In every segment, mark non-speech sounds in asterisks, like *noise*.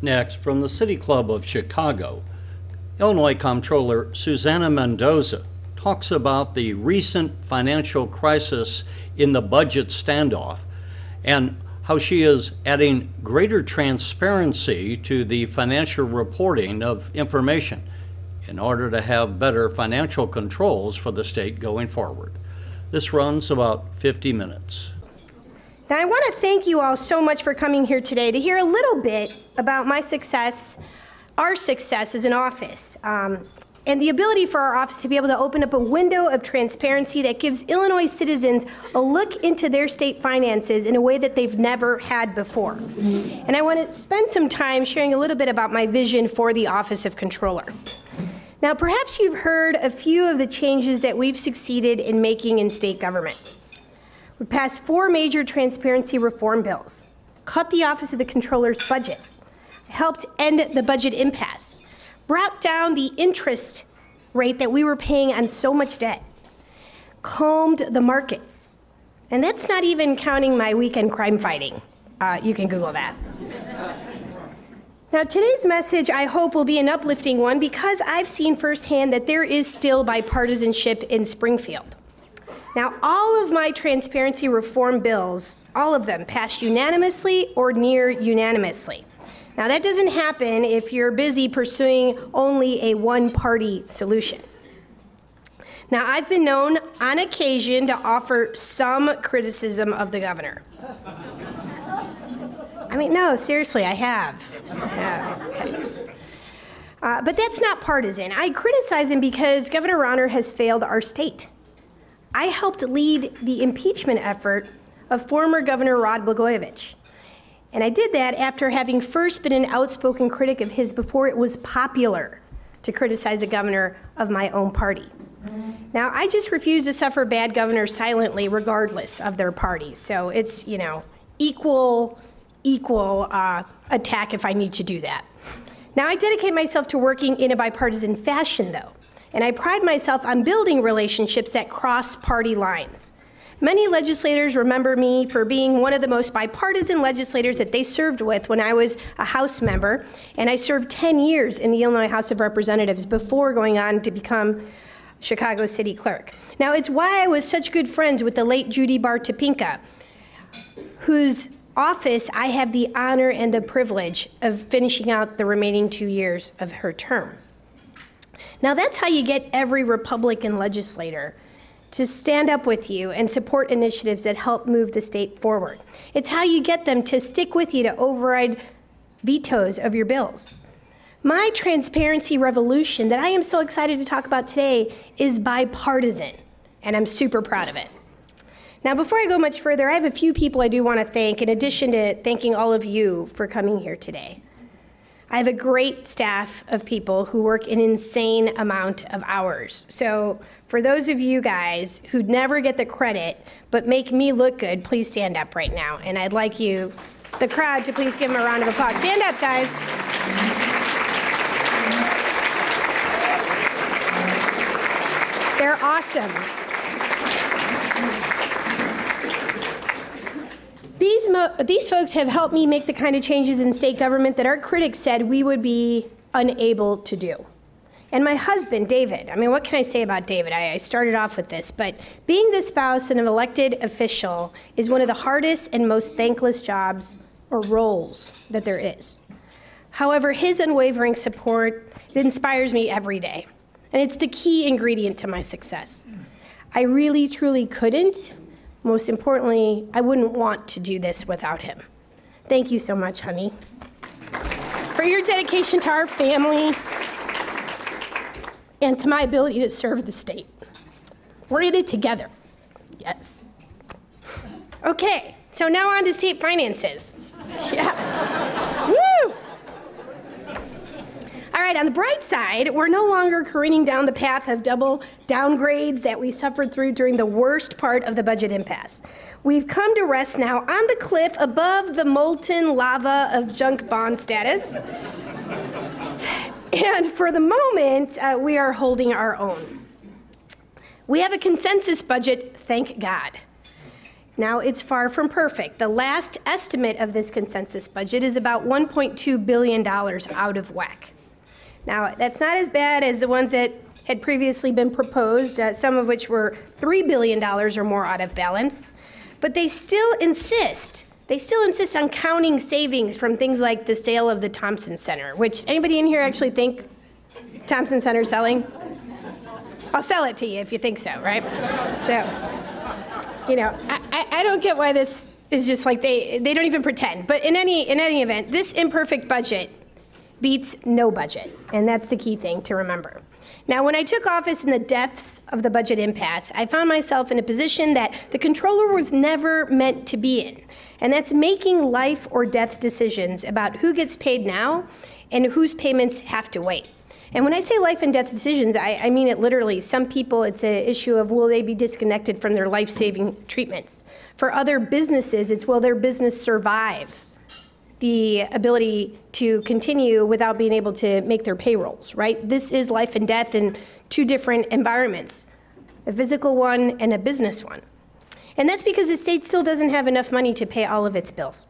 Next, from the City Club of Chicago, Illinois Comptroller Susana Mendoza talks about the recent financial crisis in the budget standoff and how she is adding greater transparency to the financial reporting of information in order to have better financial controls for the state going forward. This runs about 50 minutes. Now, I want to thank you all so much for coming here today to hear a little bit about my success, our success as an office. Um, and the ability for our office to be able to open up a window of transparency that gives Illinois citizens a look into their state finances in a way that they've never had before. And I want to spend some time sharing a little bit about my vision for the Office of Comptroller. Now, perhaps you've heard a few of the changes that we've succeeded in making in state government. We've passed four major transparency reform bills, cut the Office of the Comptroller's budget, helped end the budget impasse, brought down the interest rate that we were paying on so much debt, calmed the markets. And that's not even counting my weekend crime fighting. Uh, you can Google that. Now, today's message, I hope, will be an uplifting one because I've seen firsthand that there is still bipartisanship in Springfield. Now, all of my transparency reform bills, all of them, passed unanimously or near unanimously. Now, that doesn't happen if you're busy pursuing only a one party solution. Now, I've been known on occasion to offer some criticism of the governor. I mean, no, seriously, I have. Yeah. Uh, but that's not partisan. I criticize him because Governor Rauner has failed our state. I helped lead the impeachment effort of former Governor Rod Blagojevich. And I did that after having first been an outspoken critic of his before it was popular to criticize a governor of my own party. Now, I just refuse to suffer bad governors silently, regardless of their party. So it's, you know, equal, equal uh, attack if I need to do that. Now, I dedicate myself to working in a bipartisan fashion, though, and I pride myself on building relationships that cross party lines. Many legislators remember me for being one of the most bipartisan legislators that they served with when I was a House member, and I served 10 years in the Illinois House of Representatives before going on to become Chicago City Clerk. Now, it's why I was such good friends with the late Judy Baar Topinka, whose office I have the honor and the privilege of finishing out the remaining two years of her term. Now, that's how you get every Republican legislator to stand up with you and support initiatives that help move the state forward. It's how you get them to stick with you to override vetoes of your bills. My transparency revolution that I am so excited to talk about today is bipartisan, and I'm super proud of it. Now, before I go much further, I have a few people I do want to thank, in addition to thanking all of you for coming here today. I have a great staff of people who work an insane amount of hours. So, for those of you guys who never get the credit but make me look good, please stand up right now. And I'd like you, the crowd, to please give them a round of applause. Stand up, guys. They're awesome. These, these folks have helped me make the kind of changes in state government that our critics said we would be unable to do. And my husband, David, I mean, what can I say about David? I, I, started off with this, but being the spouse of an elected official is one of the hardest and most thankless jobs or roles that there is. However, his unwavering support inspires me every day, and it's the key ingredient to my success. I really, truly couldn't most importantly, I wouldn't want to do this without him. Thank you so much, honey, for your dedication to our family and to my ability to serve the state. We're in it together. Yes. Okay, so now on to state finances. *laughs* Yeah. All right, on the bright side, we're no longer careening down the path of double downgrades that we suffered through during the worst part of the budget impasse. We've come to rest now on the cliff above the molten lava of junk bond status. and for the moment, uh, we are holding our own. We have a consensus budget, thank God. Now, it's far from perfect. The last estimate of this consensus budget is about $1.2 billion out of whack. Now, that's not as bad as the ones that had previously been proposed, uh, some of which were $3 billion or more out of balance. But they still insist, they still insist on counting savings from things like the sale of the Thompson Center, which anybody in here actually think Thompson Center selling? I'll sell it to you if you think so, right? So, you know, I, I, I don't get why this is just like they, they don't even pretend. But in any, in any event, this imperfect budget beats no budget. And that's the key thing to remember. Now, when I took office in the depths of the budget impasse, I found myself in a position that the comptroller was never meant to be in. And that's making life or death decisions about who gets paid now and whose payments have to wait. And when I say life and death decisions, I, I mean it literally. Some people, it's an issue of will they be disconnected from their life saving treatments. For other businesses, it's will their business survive the ability to continue without being able to make their payrolls, right? This is life and death in two different environments a physical one and a business one. And that's because the state still doesn't have enough money to pay all of its bills.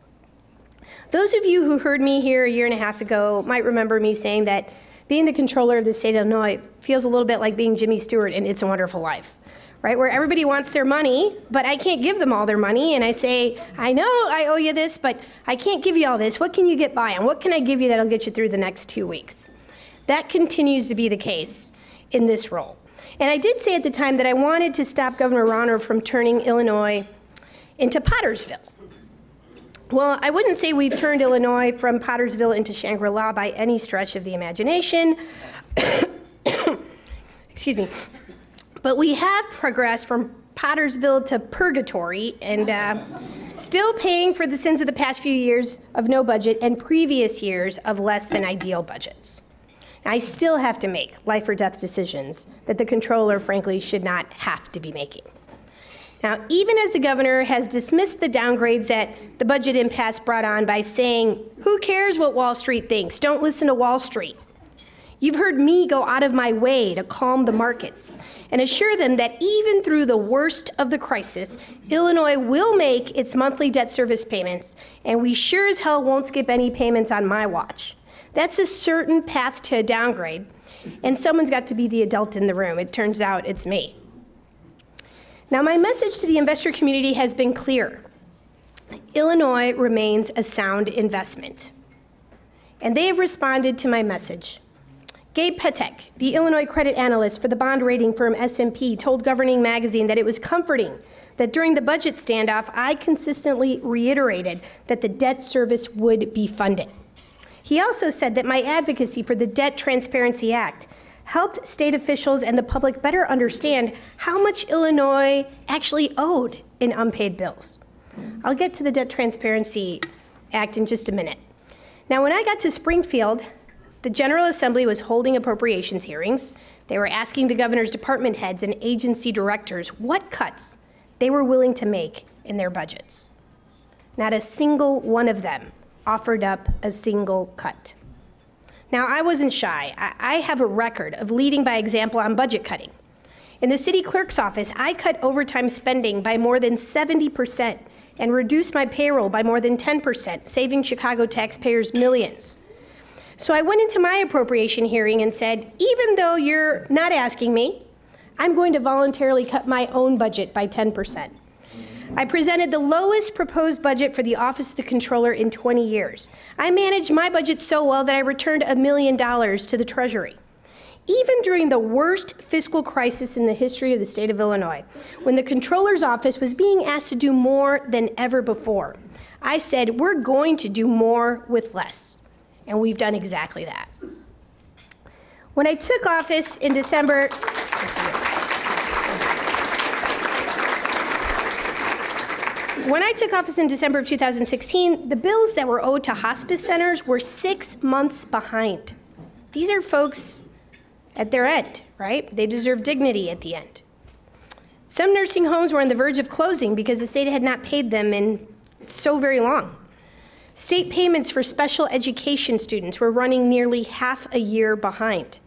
Those of you who heard me here a year and a half ago might remember me saying that being the comptroller of the state of Illinois feels a little bit like being Jimmy Stewart in It's a Wonderful Life, right? Where everybody wants their money, but I can't give them all their money. And I say, I know I owe you this, but I can't give you all this. What can you get by on? What can I give you that'll get you through the next two weeks? That continues to be the case in this role. And I did say at the time that I wanted to stop Governor Rauner from turning Illinois into Pottersville. Well, I wouldn't say we've turned Illinois from Pottersville into Shangri La by any stretch of the imagination. *coughs* Excuse me. But we have progressed from Pottersville to purgatory and uh, still paying for the sins of the past few years of no budget and previous years of less than ideal budgets. I still have to make life or death decisions that the comptroller, frankly, should not have to be making. Now, even as the governor has dismissed the downgrades that the budget impasse brought on by saying, who cares what Wall Street thinks? Don't listen to Wall Street. You've heard me go out of my way to calm the markets and assure them that even through the worst of the crisis, Illinois will make its monthly debt service payments, and we sure as hell won't skip any payments on my watch. That's a certain path to a downgrade, and someone's got to be the adult in the room. It turns out it's me. Now, my message to the investor community has been clear Illinois remains a sound investment. And they have responded to my message. Gabe Petek, the Illinois credit analyst for the bond rating firm S&P, told Governing Magazine that it was comforting that during the budget standoff, I consistently reiterated that the debt service would be funded. He also said that my advocacy for the Debt Transparency Act helped state officials and the public better understand how much Illinois actually owed in unpaid bills. I'll get to the Debt Transparency Act in just a minute. Now, when I got to Springfield, the General Assembly was holding appropriations hearings. They were asking the governor's department heads and agency directors what cuts they were willing to make in their budgets. Not a single one of them offered up a single cut. Now, I wasn't shy. I have a record of leading by example on budget cutting. In the city clerk's office, I cut overtime spending by more than 70% and reduced my payroll by more than 10%, saving Chicago taxpayers millions. So I went into my appropriation hearing and said, even though you're not asking me, I'm going to voluntarily cut my own budget by 10%. I presented the lowest proposed budget for the Office of the Comptroller in 20 years. I managed my budget so well that I returned a million dollars to the Treasury. Even during the worst fiscal crisis in the history of the state of Illinois, when the Comptroller's Office was being asked to do more than ever before, I said, We're going to do more with less. And we've done exactly that. When I took office in December, When I took office in December of 2016, the bills that were owed to hospice centers were six months behind. These are folks at their end, right? They deserve dignity at the end. Some nursing homes were on the verge of closing because the state had not paid them in so very long. State payments for special education students were running nearly half a year behind.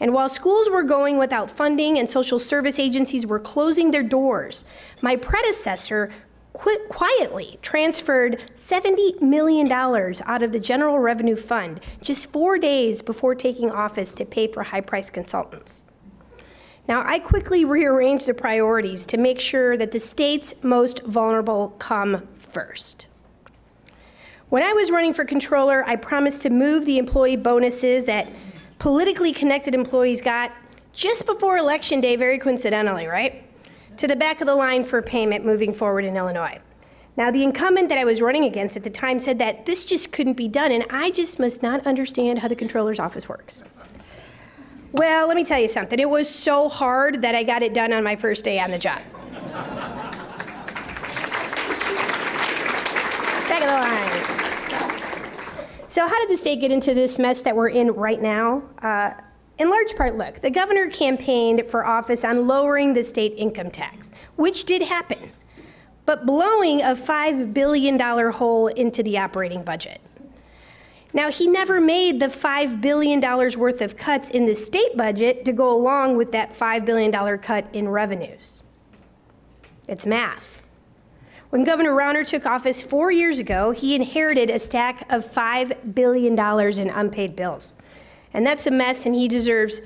And while schools were going without funding and social service agencies were closing their doors, my predecessor qu- quietly transferred $70 million out of the General Revenue Fund just four days before taking office to pay for high priced consultants. Now, I quickly rearranged the priorities to make sure that the state's most vulnerable come first. When I was running for comptroller, I promised to move the employee bonuses that politically connected employees got just before election day, very coincidentally, right? To the back of the line for payment moving forward in Illinois. Now, the incumbent that I was running against at the time said that this just couldn't be done, and I just must not understand how the comptroller's office works. Well, let me tell you something. It was so hard that I got it done on my first day on the job. So, how did the state get into this mess that we're in right now? Uh, in large part, look, the governor campaigned for office on lowering the state income tax, which did happen, but blowing a $5 billion hole into the operating budget. Now, he never made the $5 billion worth of cuts in the state budget to go along with that $5 billion cut in revenues. It's math. When Governor Rauner took office four years ago, he inherited a stack of $5 billion in unpaid bills. And that's a mess, and he deserves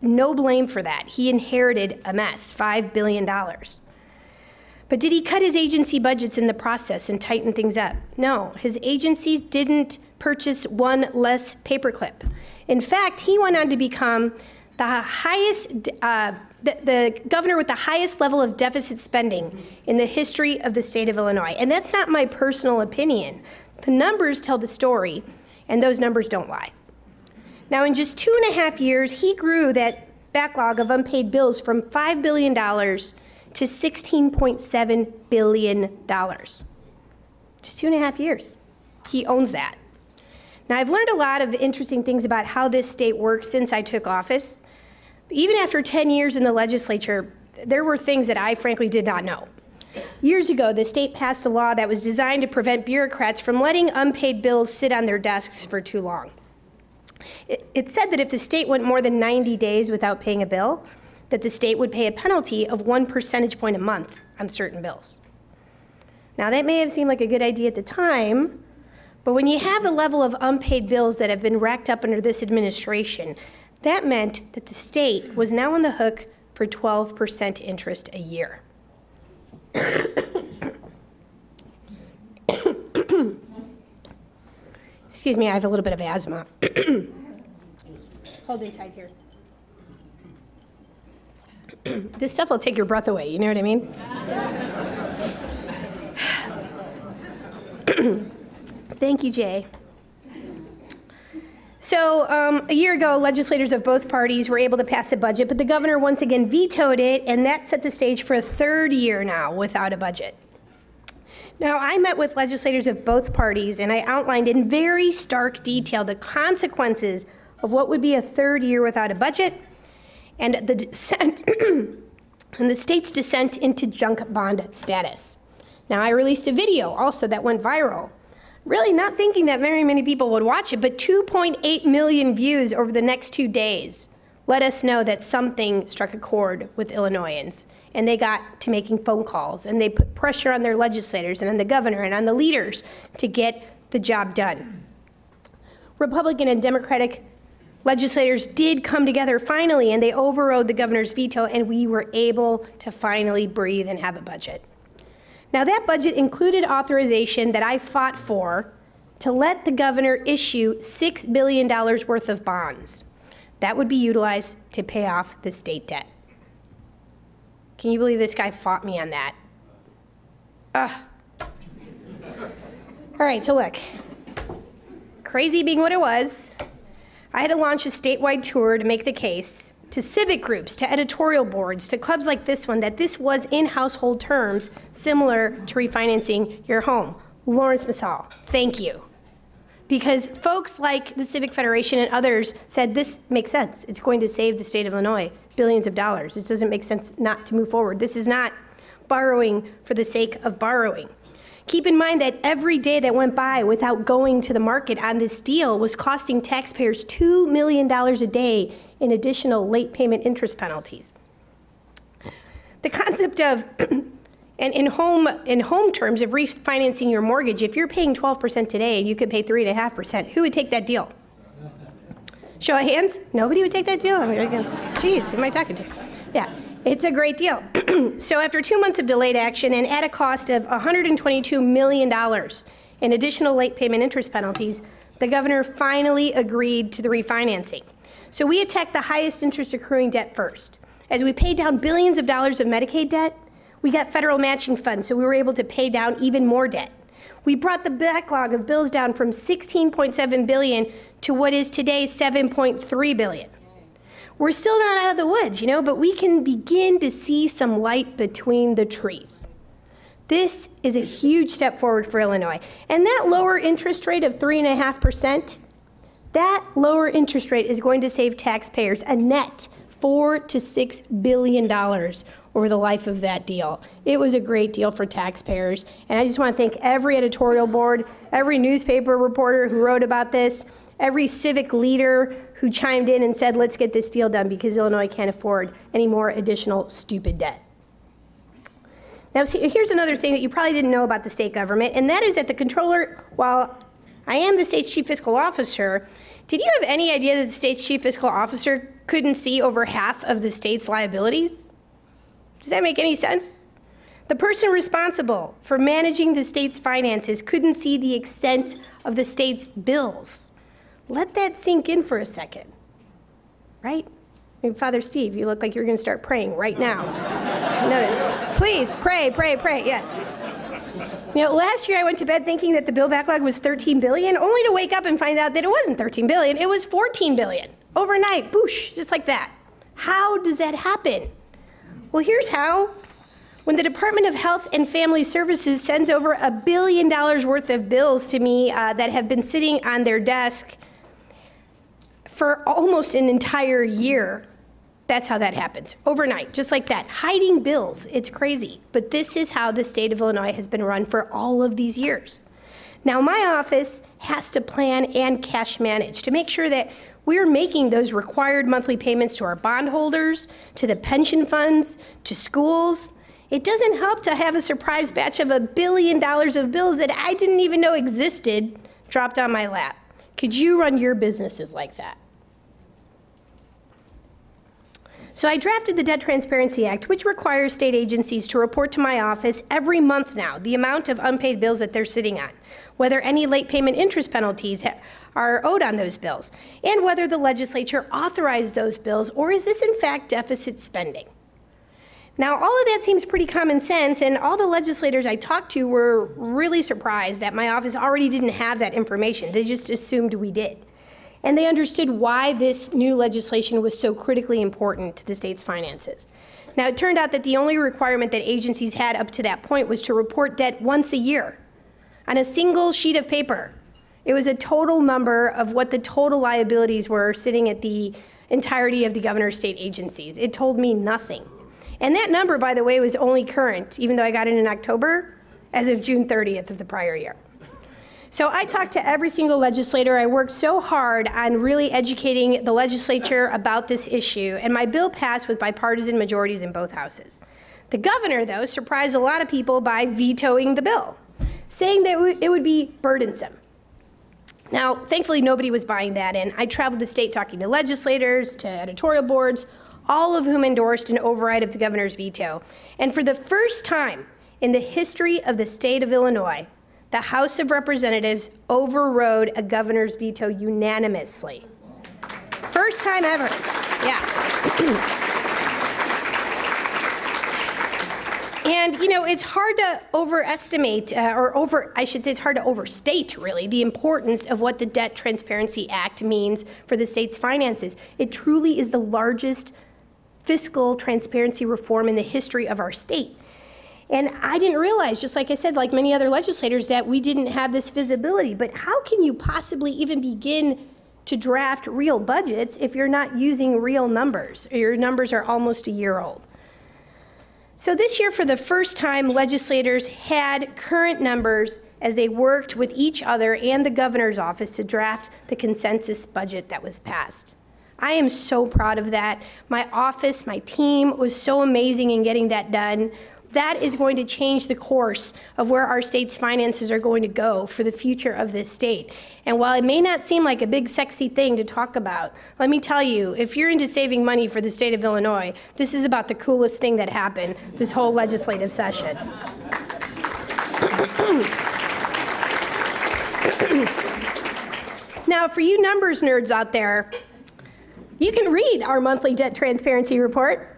no blame for that. He inherited a mess $5 billion. But did he cut his agency budgets in the process and tighten things up? No, his agencies didn't purchase one less paperclip. In fact, he went on to become the highest, uh, the, the, governor with the highest level of deficit spending in the history of the state of Illinois. And that's not my personal opinion. The numbers tell the story, and those numbers don't lie. Now, in just two and a half years, he grew that backlog of unpaid bills from $5 billion to $16.7 billion. Just two and a half years. He owns that. Now, I've learned a lot of interesting things about how this state works since I took office. Even after 10 years in the legislature, there were things that I frankly did not know. Years ago, the state passed a law that was designed to prevent bureaucrats from letting unpaid bills sit on their desks for too long. It, it, said that if the state went more than 90 days without paying a bill, that the state would pay a penalty of one percentage point a month on certain bills. Now, that may have seemed like a good idea at the time, but when you have the level of unpaid bills that have been racked up under this administration, that meant that the state was now on the hook for 12% interest a year. Excuse me, I have a little bit of asthma. Hold it tight here. this stuff will take your breath away, you know what I mean? Thank you, Jay. So, um, a year ago, legislators of both parties were able to pass a budget, but the governor once again vetoed it, and that set the stage for a third year now without a budget. Now, I met with legislators of both parties, and I outlined in very stark detail the consequences of what would be a third year without a budget and the descent *clears throat* and the state's descent into junk bond status. Now, I released a video also that went viral really not thinking that very many people would watch it, but 2.8 million views over the next two days let us know that something struck a chord with Illinoisans. And they got to making phone calls and they put pressure on their legislators and on the governor and on the leaders to get the job done. Republican and Democratic legislators did come together finally and they overrode the governor's veto and we were able to finally breathe and have a budget. Now, that budget included authorization that I fought for to let the governor issue $6 billion worth of bonds. That would be utilized to pay off the state debt. Can you believe this guy fought me on that? Ugh. All right, so look, crazy being what it was, I had to launch a statewide tour to make the case to civic groups, to editorial boards, to clubs like this one, that this was in household terms similar to refinancing your home. Laurence Msall, thank you. Because folks like the Civic Federation and others said this makes sense. It's going to save the state of Illinois billions of dollars. It doesn't make sense not to move forward. This is not borrowing for the sake of borrowing. Keep in mind that every day that went by without going to the market on this deal was costing taxpayers $2 million a day in additional late payment interest penalties. The concept of *clears throat* And in home, in home terms of refinancing your mortgage, if you're paying 12% today and you could pay 3.5%, who would take that deal? Show of hands? Nobody would take that deal? I mean, geez, who am I talking to? Yeah, it's a great deal. *clears throat* so after two months of delayed action and at a cost of $122 million in additional late payment interest penalties, the governor finally agreed to the refinancing. So we attacked the highest interest accruing debt first. As we paid down billions of dollars of Medicaid debt, we got federal matching funds, so we were able to pay down even more debt. We brought the backlog of bills down from 16.7 billion to what is today 7.3 billion. We're still not out of the woods, you know, but we can begin to see some light between the trees. This is a huge step forward for Illinois. And that lower interest rate of 3.5%, that lower interest rate is going to save taxpayers a net four to six billion dollars over the life of that deal. It was a great deal for taxpayers. And I just want to thank every editorial board, every newspaper reporter who wrote about this, every civic leader who chimed in and said, let's get this deal done because Illinois can't afford any more additional stupid debt. Now, here's another thing that you probably didn't know about the state government, and that is that the comptroller, while I am the state's chief fiscal officer, did you have any idea that the state's chief fiscal officer couldn't see over half of the state's liabilities? Does that make any sense? The person responsible for managing the state's finances couldn't see the extent of the state's bills. Let that sink in for a second, right? I mean, Father Steve, you look like you're going to start praying right now. Notice. Please pray, pray, pray. Yes. You know, last year I went to bed thinking that the bill backlog was 13 billion, only to wake up and find out that it wasn't 13 billion, it was 14 billion. Overnight, boosh, just like that. How does that happen? Well, here's how. When the Department of Health and Family Services sends over a billion dollars worth of bills to me uh, that have been sitting on their desk for almost an entire year, that's how that happens overnight, just like that. Hiding bills, it's crazy. But this is how the state of Illinois has been run for all of these years. Now, my office has to plan and cash manage to make sure that we're making those required monthly payments to our bondholders, to the pension funds, to schools. It doesn't help to have a surprise batch of a billion dollars of bills that I didn't even know existed dropped on my lap. Could you run your businesses like that? So I drafted the Debt Transparency Act, which requires state agencies to report to my office every month now the amount of unpaid bills that they're sitting on, whether any late payment interest penalties are owed on those bills, and whether the legislature authorized those bills, or is this in fact deficit spending? Now, all of that seems pretty common sense, and all the legislators I talked to were really surprised that my office already didn't have that information. They just assumed we did and they understood why this new legislation was so critically important to the state's finances. Now, it turned out that the only requirement that agencies had up to that point was to report debt once a year on a single sheet of paper. It was a total number of what the total liabilities were sitting at the entirety of the governor's state agencies. It told me nothing. And that number, by the way, was only current, even though I got it in October, as of June 30th of the prior year. So I talked to every single legislator. I worked so hard on really educating the legislature about this issue, and my bill passed with bipartisan majorities in both houses. The governor, though, surprised a lot of people by vetoing the bill, saying that it would be burdensome. Now, thankfully, nobody was buying that, and I traveled the state talking to legislators, to editorial boards, all of whom endorsed an override of the governor's veto. And for the first time in the history of the state of Illinois, the House of Representatives overrode a governor's veto unanimously. First time ever. Yeah. *clears throat* And you know, it's hard to overestimate, uh, or over, I should say, it's hard to overstate, really, the importance of what the Debt Transparency Act means for the state's finances. It truly is the largest fiscal transparency reform in the history of our state. And I didn't realize, just like I said, like many other legislators, that we didn't have this visibility. But how can you possibly even begin to draft real budgets if you're not using real numbers? Your numbers are almost a year old. So this year, for the first time, legislators had current numbers as they worked with each other and the governor's office to draft the consensus budget that was passed. I am so proud of that. My office, my team was so amazing in getting that done That is going to change the course of where our state's finances are going to go for the future of this state. And while it may not seem like a big, sexy thing to talk about, let me tell you if you're into saving money for the state of Illinois, this is about the coolest thing that happened this whole legislative session. *clears throat* now, for you numbers nerds out there, you can read our monthly debt transparency report.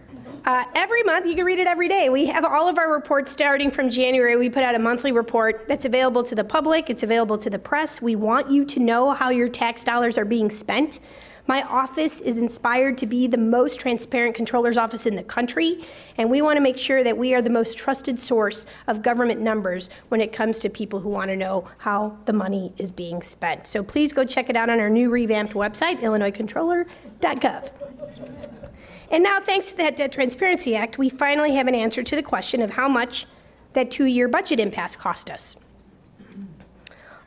Uh, every month, you can read it every day. We have all of our reports starting from January. We put out a monthly report that's available to the public, it's available to the press. We want you to know how your tax dollars are being spent. My office is inspired to be the most transparent comptroller's office in the country, and we want to make sure that we are the most trusted source of government numbers when it comes to people who want to know how the money is being spent. So please go check it out on our new revamped website, illinoiscomptroller.gov. And now, thanks to that Debt Transparency Act, we finally have an answer to the question of how much that two year budget impasse cost us.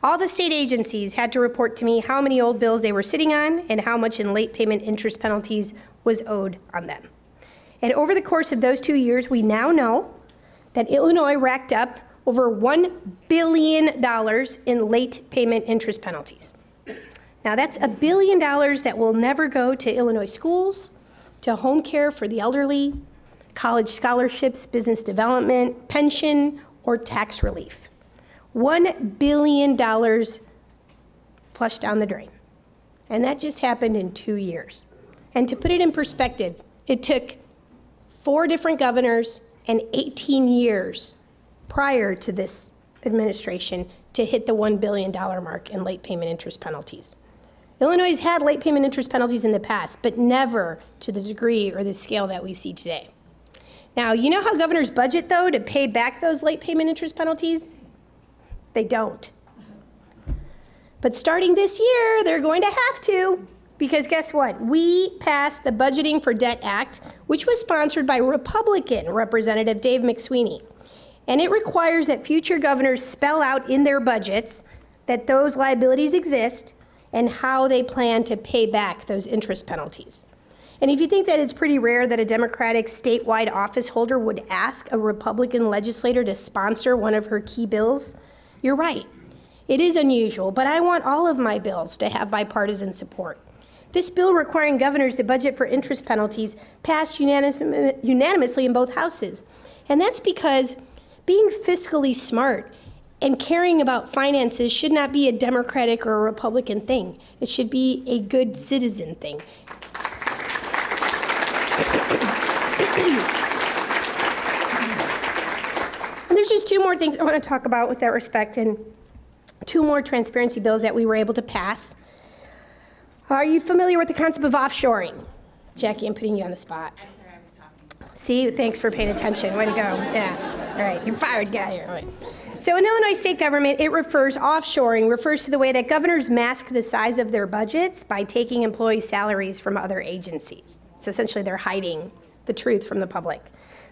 All the state agencies had to report to me how many old bills they were sitting on and how much in late payment interest penalties was owed on them. And over the course of those two years, we now know that Illinois racked up over $1 billion in late payment interest penalties. Now, that's a billion dollars that will never go to Illinois schools, to home care for the elderly, college scholarships, business development, pension, or tax relief. $1 billion flushed down the drain. And that just happened in two years. And to put it in perspective, it took four different governors and 18 years prior to this administration to hit the $1 billion mark in late payment interest penalties. Illinois has had late payment interest penalties in the past, but never to the degree or the scale that we see today. Now, you know how governors budget, though, to pay back those late payment interest penalties? They don't. But starting this year, they're going to have to. Because guess what? We passed the Budgeting for Debt Act, which was sponsored by Republican Representative Dave McSweeney. And it requires that future governors spell out in their budgets that those liabilities exist and how they plan to pay back those interest penalties. And if you think that it's pretty rare that a Democratic statewide office holder would ask a Republican legislator to sponsor one of her key bills, you're right. It is unusual, but I want all of my bills to have bipartisan support. This bill requiring governors to budget for interest penalties passed unanimously in both houses. And that's because being fiscally smart and caring about finances should not be a Democratic or a Republican thing. It should be a good citizen thing. And there's just two more things I want to talk about with that respect, and two more transparency bills that we were able to pass. Are you familiar with the concept of offshoring? Jackie, I'm putting you on the spot. I'm sorry, I was talking. See, thanks for paying attention. Way to go. Yeah. All right, you're fired. Get out of here. So in Illinois state government, it refers offshoring refers to the way that governors mask the size of their budgets by taking employee salaries from other agencies. So essentially, they're hiding the truth from the public.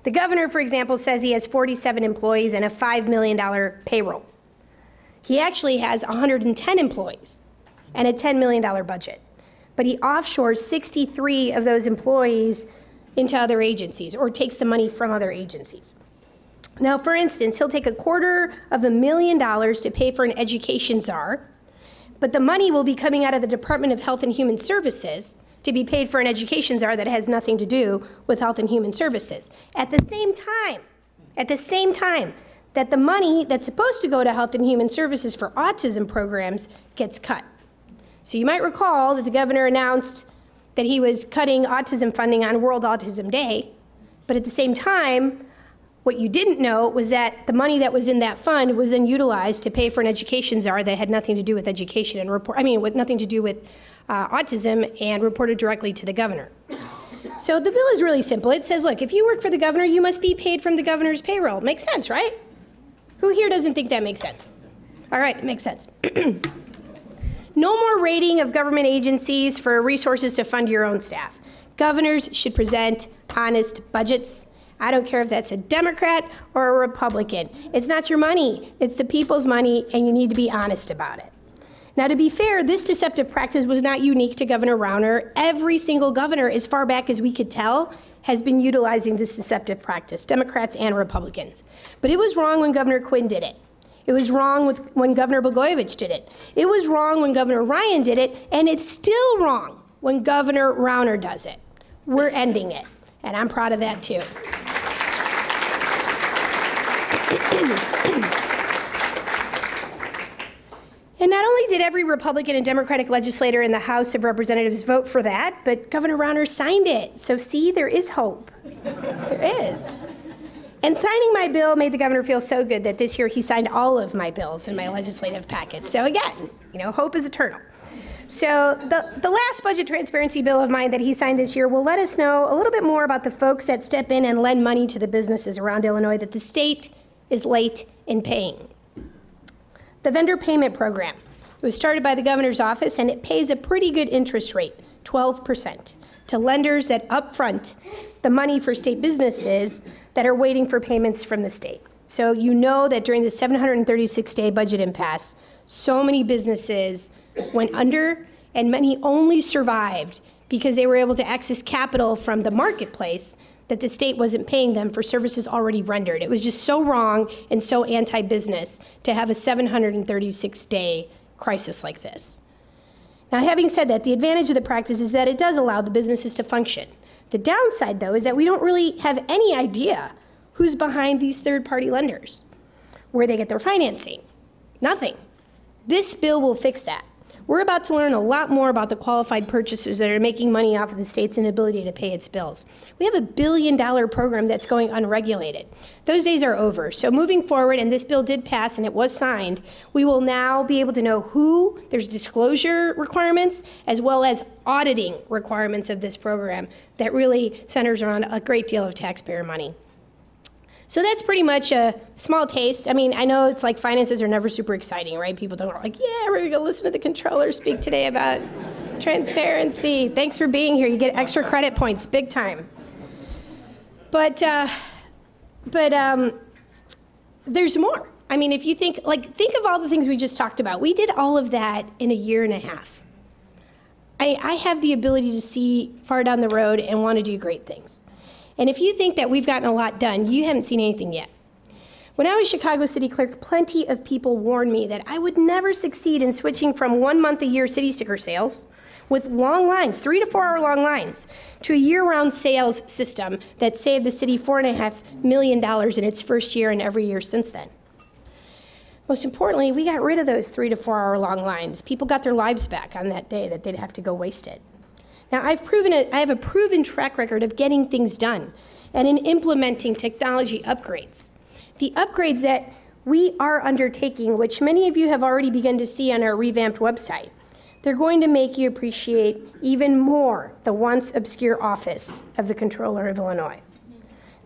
The governor, for example, says he has 47 employees and a $5 million payroll. He actually has 110 employees and a $10 million budget. But he offshores 63 of those employees into other agencies or takes the money from other agencies. Now, for instance, he'll take a quarter of a million dollars to pay for an education czar, but the money will be coming out of the Department of Health and Human Services to be paid for an education czar that has nothing to do with health and human services. At the same time, at the same time, that the money that's supposed to go to health and human services for autism programs gets cut. So you might recall that the governor announced that he was cutting autism funding on World Autism Day, but at the same time, what you didn't know was that the money that was in that fund was then utilized to pay for an education czar that had nothing to do with education and report. I mean, with nothing to do with uh, autism and reported directly to the governor. So the bill is really simple. It says, look, if you work for the governor, you must be paid from the governor's payroll. Makes sense, right? Who here doesn't think that makes sense? All right, it makes sense. *clears throat* no more rating of government agencies for resources to fund your own staff. Governors should present honest budgets. I don't care if that's a Democrat or a Republican. It's not your money, it's the people's money, and you need to be honest about it. Now, to be fair, this deceptive practice was not unique to Governor Rauner. Every single governor, as far back as we could tell, has been utilizing this deceptive practice, Democrats and Republicans. But it was wrong when Governor Quinn did it. It was wrong with, when Governor Blagojevich did it. It was wrong when Governor Ryan did it, and it's still wrong when Governor Rauner does it. We're ending it, and I'm proud of that too. *clears throat* And not only did every Republican and Democratic legislator in the House of Representatives vote for that, but Governor Rauner signed it. So, see, there is hope. there is. And signing my bill made the governor feel so good that this year he signed all of my bills in my legislative packet. So, again, you know, hope is eternal. So, the, the last budget transparency bill of mine that he signed this year will let us know a little bit more about the folks that step in and lend money to the businesses around Illinois that the state is late in paying. The vendor payment program. It was started by the governor's office and it pays a pretty good interest rate, 12%, to lenders that upfront the money for state businesses that are waiting for payments from the state. So you know that during the 736 day budget impasse, so many businesses went under and many only survived because they were able to access capital from the marketplace that the state wasn't paying them for services already rendered. It was just so wrong and so anti business to have a 736 day crisis like this. Now, having said that, the advantage of the practice is that it does allow the businesses to function. The downside, though, is that we don't really have any idea who's behind these third party lenders, where they get their financing. Nothing. This bill will fix that. We're about to learn a lot more about the qualified purchasers that are making money off of the state's inability to pay its bills. We have a billion dollar program that's going unregulated. Those days are over. So, moving forward, and this bill did pass and it was signed, we will now be able to know who, there's disclosure requirements, as well as auditing requirements of this program that really centers around a great deal of taxpayer money. So that's pretty much a small taste. I mean, I know it's like finances are never super exciting, right? People don't like, yeah, we're gonna go listen to the comptroller speak today about transparency. Thanks for being here. You get extra credit points, big time. But, uh, but um, there's more. I mean, if you think, like, think of all the things we just talked about. We did all of that in a year and a half. I, I have the ability to see far down the road and want to do great things. And if you think that we've gotten a lot done, you haven't seen anything yet. When I was Chicago City Clerk, plenty of people warned me that I would never succeed in switching from one month a year city sticker sales with long lines, three to four hour long lines, to a year round sales system that saved the city $4.5 million in its first year and every year since then. Most importantly, we got rid of those three to four hour long lines. People got their lives back on that day that they'd have to go wasted. Now, I've proven it, I have a proven track record of getting things done and in implementing technology upgrades. The upgrades that we are undertaking, which many of you have already begun to see on our revamped website, they're going to make you appreciate even more the once obscure office of the Comptroller of Illinois.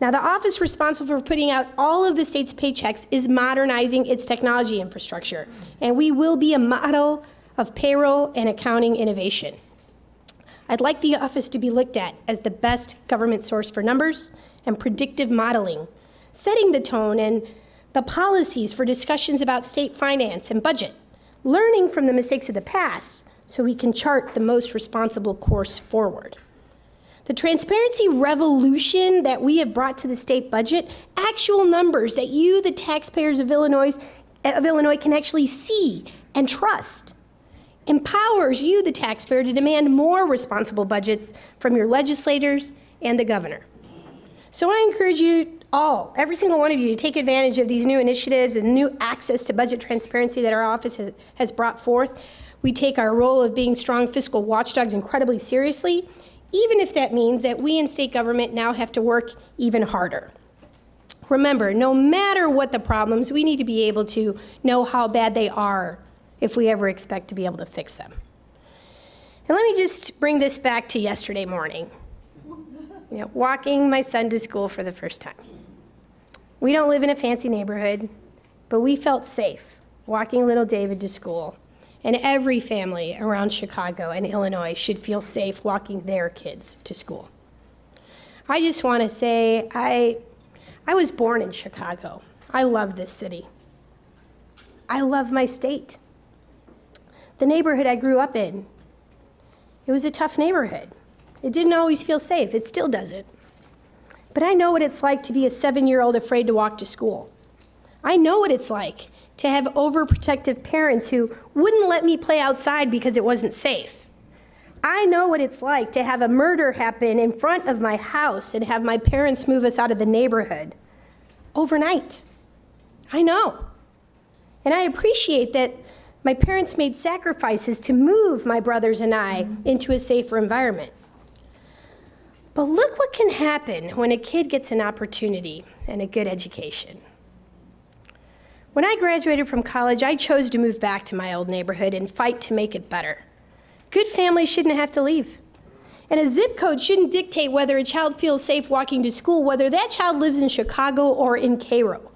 Now, the office responsible for putting out all of the state's paychecks is modernizing its technology infrastructure, and we will be a model of payroll and accounting innovation. I'd like the office to be looked at as the best government source for numbers and predictive modeling, setting the tone and the policies for discussions about state finance and budget, learning from the mistakes of the past so we can chart the most responsible course forward. The transparency revolution that we have brought to the state budget, actual numbers that you, the taxpayers of Illinois, of Illinois can actually see and trust empowers you, the taxpayer, to demand more responsible budgets from your legislators and the governor. So I encourage you all, every single one of you, to take advantage of these new initiatives and new access to budget transparency that our office has, brought forth. We take our role of being strong fiscal watchdogs incredibly seriously, even if that means that we in state government now have to work even harder. Remember, no matter what the problems, we need to be able to know how bad they are if we ever expect to be able to fix them. And let me just bring this back to yesterday morning. You know, walking my son to school for the first time. We don't live in a fancy neighborhood, but we felt safe walking little David to school. And every family around Chicago and Illinois should feel safe walking their kids to school. I just want to say I, I was born in Chicago. I love this city. I love my state the neighborhood I grew up in. It was a tough neighborhood. It didn't always feel safe. It still doesn't. but I know what it's like to be a seven year old afraid to walk to school. I know what it's like to have overprotective parents who wouldn't let me play outside because it wasn't safe. I know what it's like to have a murder happen in front of my house and have my parents move us out of the neighborhood overnight. I know. And I appreciate that my parents made sacrifices to move my brothers and I mm-hmm. into a safer environment. But look what can happen when a kid gets an opportunity and a good education. When I graduated from college, I chose to move back to my old neighborhood and fight to make it better. Good families shouldn't have to leave. And a zip code shouldn't dictate whether a child feels safe walking to school, whether that child lives in Chicago or in Cairo.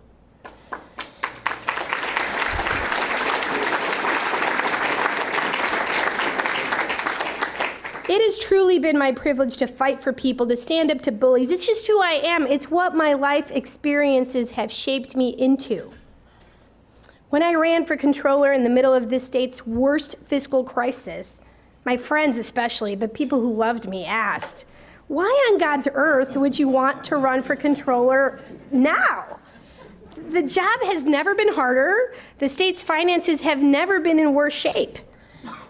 It has truly been my privilege to fight for people, to stand up to bullies. It's just who I am. It's what my life experiences have shaped me into. When I ran for comptroller in the middle of this state's worst fiscal crisis, my friends especially, but people who loved me asked, Why on God's earth would you want to run for comptroller now? The job has never been harder. The state's finances have never been in worse shape.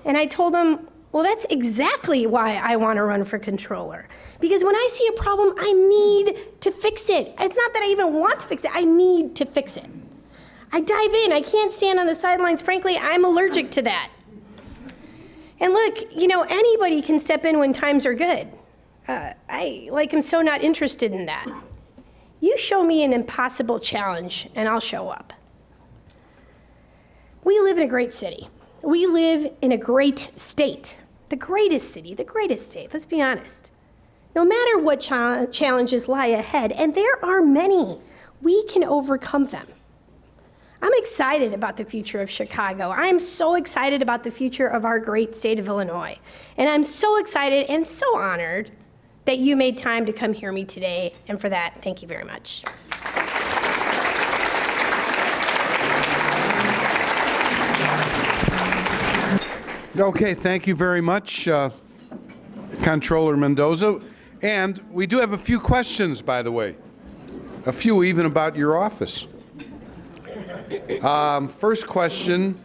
And I told them, well, that's exactly why I want to run for comptroller. Because when I see a problem, I need to fix it. It's not that I even want to fix it, I need to fix it. I dive in. I can't stand on the sidelines. Frankly, I'm allergic to that. And look, you know, anybody can step in when times are good. Uh, I like am so not interested in that. You show me an impossible challenge, and I'll show up. We live in a great city. We live in a great state, the greatest city, the greatest state. Let's be honest. No matter what cha- challenges lie ahead, and there are many, we can overcome them. I'm excited about the future of Chicago. I'm so excited about the future of our great state of Illinois. And I'm so excited and so honored that you made time to come hear me today. And for that, thank you very much. Okay, thank you very much, uh, Comptroller Mendoza. And we do have a few questions, by the way, a few even about your office. Um, first question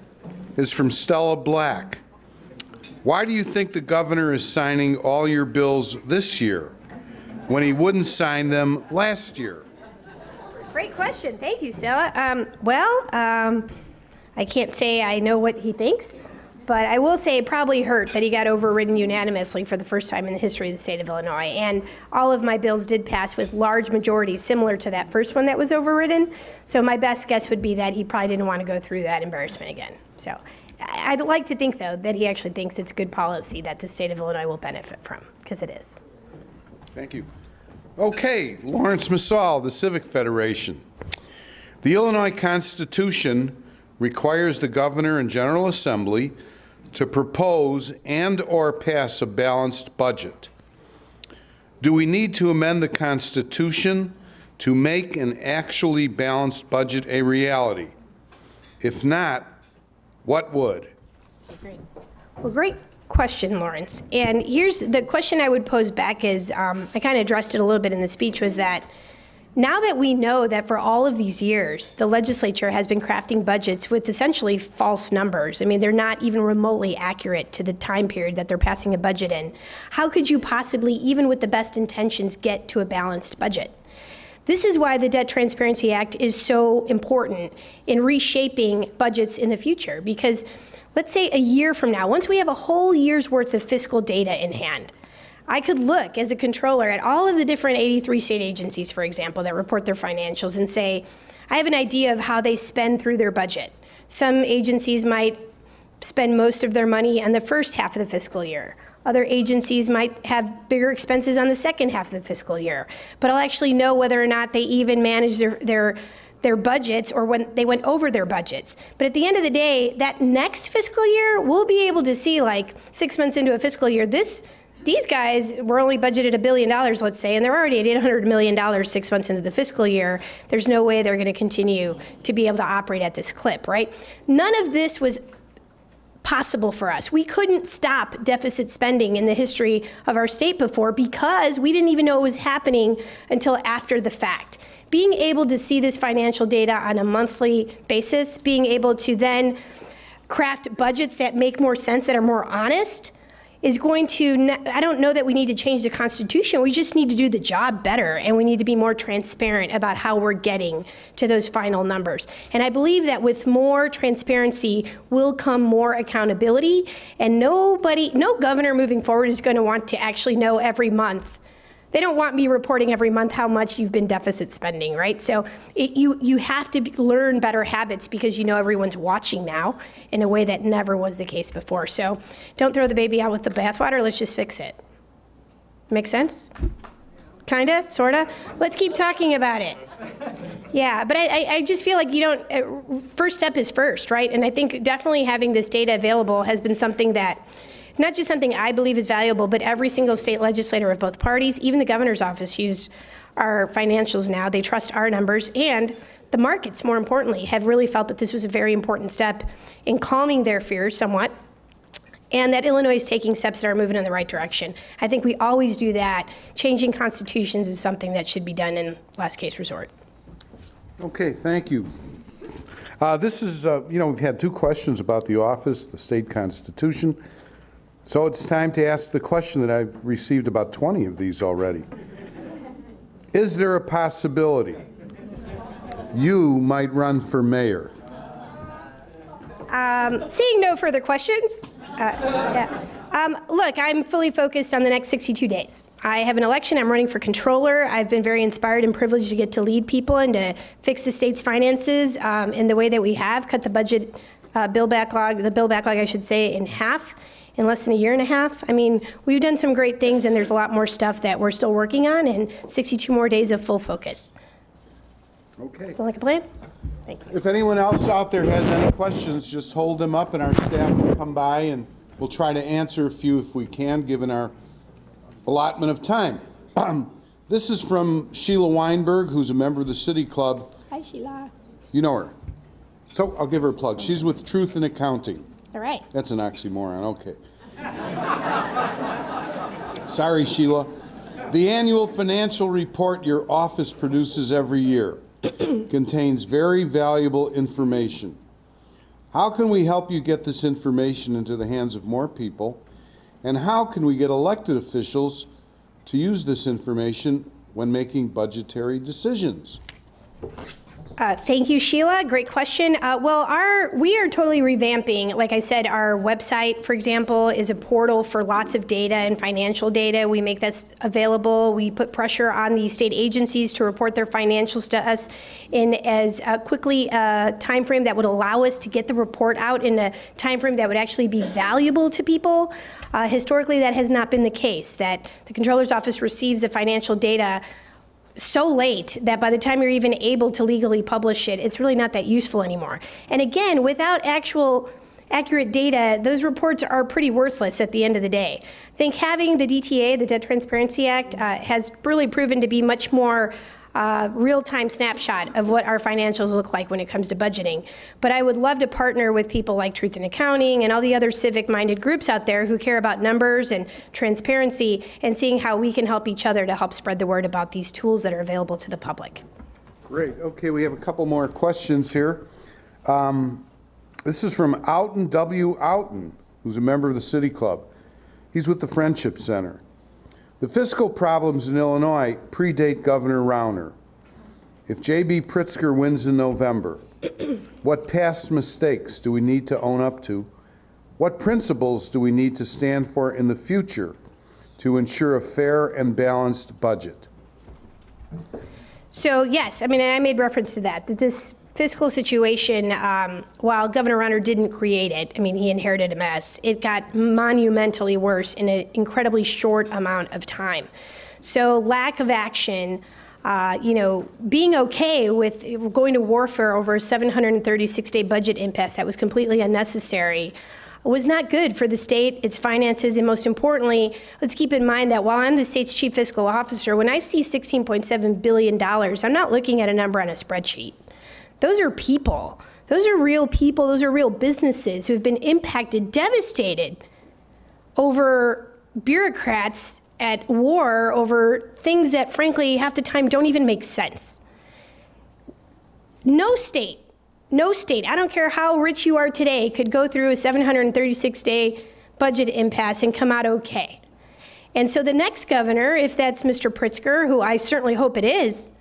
is from Stella Black. Why do you think the governor is signing all your bills this year when he wouldn't sign them last year? Great question. Thank you, Stella. Um, well, um, I can't say I know what he thinks, but I will say it probably hurt that he got overridden unanimously for the first time in the history of the state of Illinois. And all of my bills did pass with large majorities, similar to that first one that was overridden. So my best guess would be that he probably didn't want to go through that embarrassment again. So I'd like to think, though, that he actually thinks it's good policy that the state of Illinois will benefit from, because it is. Thank you. Okay, Laurence Msall, the Civic Federation. The Illinois Constitution requires the governor and General Assembly to propose and or pass a balanced budget. Do we need to amend the Constitution to make an actually balanced budget a reality? If not, what would? Great. Well, great question, Laurence. And here's the question I would pose back is um, I kind of addressed it a little bit in the speech was that now that we know that for all of these years, the legislature has been crafting budgets with essentially false numbers. I mean, they're not even remotely accurate to the time period that they're passing a budget in. How could you possibly, even with the best intentions, get to a balanced budget? This is why the Debt Transparency Act is so important in reshaping budgets in the future. Because let's say a year from now, once we have a whole year's worth of fiscal data in hand, I could look as a comptroller at all of the different 83 state agencies, for example, that report their financials and say, I have an idea of how they spend through their budget. Some agencies might spend most of their money on the first half of the fiscal year. Other agencies might have bigger expenses on the second half of the fiscal year. But I'll actually know whether or not they even manage their, their, their budgets or when they went over their budgets. But at the end of the day, that next fiscal year, we'll be able to see like six months into a fiscal year, this these guys were only budgeted a billion dollars, let's say, and they're already at $800 million six months into the fiscal year. There's no way they're going to continue to be able to operate at this clip, right? None of this was possible for us. We couldn't stop deficit spending in the history of our state before because we didn't even know it was happening until after the fact. Being able to see this financial data on a monthly basis, being able to then craft budgets that make more sense, that are more honest, is going to, I don't know that we need to change the Constitution. We just need to do the job better and we need to be more transparent about how we're getting to those final numbers. And I believe that with more transparency will come more accountability. And nobody, no governor moving forward is going to want to actually know every month they don't want me reporting every month how much you've been deficit spending, right? So it, you, you have to learn better habits because you know everyone's watching now in a way that never was the case before. So don't throw the baby out with the bathwater, let's just fix it. Make sense? Kinda? Sorta? Let's keep talking about it. Yeah, but I, I just feel like you don't, uh, first step is first, right? And I think definitely having this data available has been something that not just something I believe is valuable, but every single state legislator of both parties, even the governor's office, use our financials now. They trust our numbers, and the markets, more importantly, have really felt that this was a very important step in calming their fears somewhat and that Illinois is taking steps that are moving in the right direction. I think we always do that. Changing constitutions is something that should be done in last case resort. Okay, thank you. Uh, this is, uh, you know, we've had two questions about the office, the state constitution. So it's time to ask the question that I've received about 20 of these already. Is there a possibility you might run for mayor? Um, seeing no further questions, uh, yeah. um, look, I'm fully focused on the next 62 days. I have an election. I'm running for comptroller. I've been very inspired and privileged to get to lead people and to fix the state's finances um, in the way that we have, cut the budget uh, bill backlog, the bill backlog, I should say, in half in less than a year and a half. I mean, we've done some great things, and there's a lot more stuff that we're still working on, and 62 more days of full focus. Okay. Sound like a plan? Thank you. If anyone else out there has any questions, just hold them up and our staff will come by and we'll try to answer a few if we can, given our allotment of time. *clears throat* this is from Sheila Weinberg, who's a member of the City Club. Hi, Sheila. You know her. So I'll give her a plug. She's with Truth in Accounting. All right. That's an oxymoron. Okay. *laughs* Sorry, Sheila. The annual financial report your office produces every year *clears throat* contains very valuable information. How can we help you get this information into the hands of more people? And how can we get elected officials to use this information when making budgetary decisions? Uh, thank you, Sheila. Great question. Uh, well, our we are totally revamping. Like I said, our website, for example, is a portal for lots of data and financial data. We make this available. We put pressure on the state agencies to report their financials to us in as uh, quickly a time frame that would allow us to get the report out in a time frame that would actually be valuable to people. Uh, historically, that has not been the case. That the comptroller's office receives the financial data so late that by the time you're even able to legally publish it, it's really not that useful anymore. And again, without actual accurate data, those reports are pretty worthless at the end of the day. I think having the DTA, the Debt Transparency Act, uh, has really proven to be much more real-time snapshot of what our financials look like when it comes to budgeting. But I would love to partner with people like Truth in Accounting and all the other civic-minded groups out there who care about numbers and transparency and seeing how we can help each other to help spread the word about these tools that are available to the public. Great. Okay, we have a couple more questions here. Um, this is from Outen W. Outen, who's a member of the City Club. He's with the Friendship Center. The fiscal problems in Illinois predate Governor Rauner. If J.B. Pritzker wins in November, what past mistakes do we need to own up to? What principles do we need to stand for in the future to ensure a fair and balanced budget? So yes, I mean, I made reference to that. That this fiscal situation, um, while Governor Rauner didn't create it, I mean, he inherited a mess. It got monumentally worse in an incredibly short amount of time. So lack of action. Uh, you know, being okay with going to warfare over a 736 day budget impasse that was completely unnecessary was not good for the state, its finances, and most importantly, let's keep in mind that while I'm the state's chief fiscal officer, when I see $16.7 billion, I'm not looking at a number on a spreadsheet. Those are people. Those are real people, those are real businesses who have been impacted, devastated over bureaucrats at war over things that, frankly, half the time don't even make sense. No state, no state, I don't care how rich you are today, could go through a 736 day budget impasse and come out okay. And so the next governor, if that's Mr. Pritzker, who I certainly hope it is,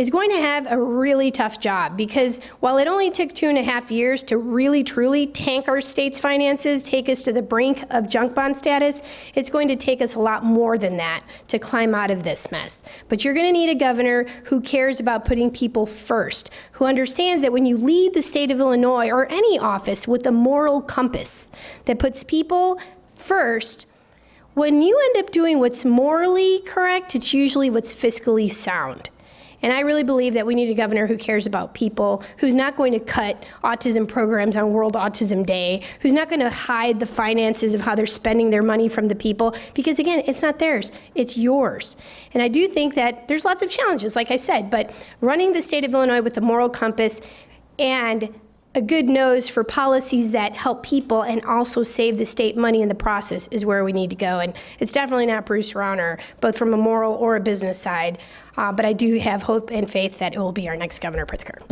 is going to have a really tough job because while it only took two and a half years to really truly tank our state's finances, take us to the brink of junk bond status, it's going to take us a lot more than that to climb out of this mess. But you're going to need a governor who cares about putting people first, who understands that when you lead the state of Illinois or any office with a moral compass that puts people first, when you end up doing what's morally correct, it's usually what's fiscally sound. And I really believe that we need a governor who cares about people, who's not going to cut autism programs on World Autism Day, who's not going to hide the finances of how they're spending their money from the people, because again, it's not theirs, it's yours. And I do think that there's lots of challenges, like I said, but running the state of Illinois with a moral compass and a good nose for policies that help people and also save the state money in the process is where we need to go. And it's definitely not Bruce Rauner, both from a moral or a business side. Uh, but I do have hope and faith that it will be our next Governor Pritzker.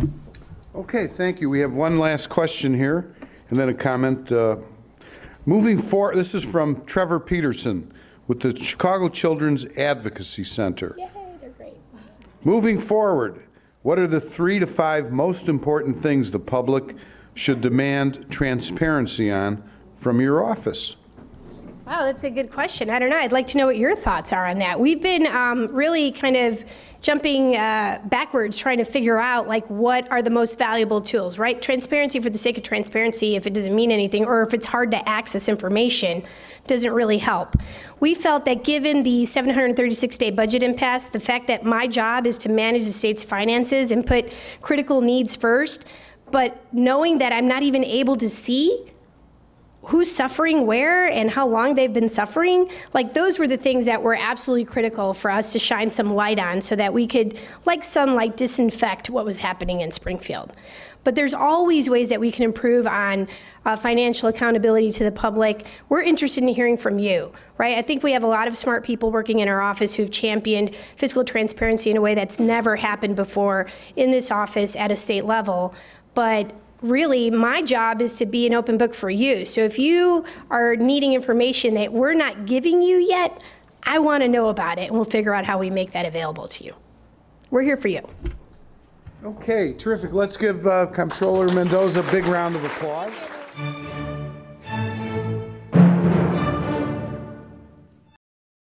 Okay, thank you. We have one last question here, and then a comment. Uh, moving forward, this is from Trevor Peterson with the Chicago Children's Advocacy Center. Yay, they're great. Moving forward, what are the three to five most important things the public should demand transparency on from your office? Wow, that's a good question. I don't know. I'd like to know what your thoughts are on that. We've been um, really kind of jumping uh, backwards trying to figure out like what are the most valuable tools, right? Transparency for the sake of transparency if it doesn't mean anything or if it's hard to access information doesn't really help. We felt that given the 736 day budget impasse, the fact that my job is to manage the state's finances and put critical needs first, but knowing that I'm not even able to see who's suffering where and how long they've been suffering, like those were the things that were absolutely critical for us to shine some light on so that we could, like sunlight, disinfect what was happening in Springfield. But there's always ways that we can improve on uh, financial accountability to the public. We're interested in hearing from you, right? I think we have a lot of smart people working in our office who've championed fiscal transparency in a way that's never happened before in this office at a state level. But really my job is to be an open book for you. So if you are needing information that we're not giving you yet, I want to know about it and we'll figure out how we make that available to you. We're here for you. Okay, terrific. Let's give uh, Comptroller Mendoza a big round of applause.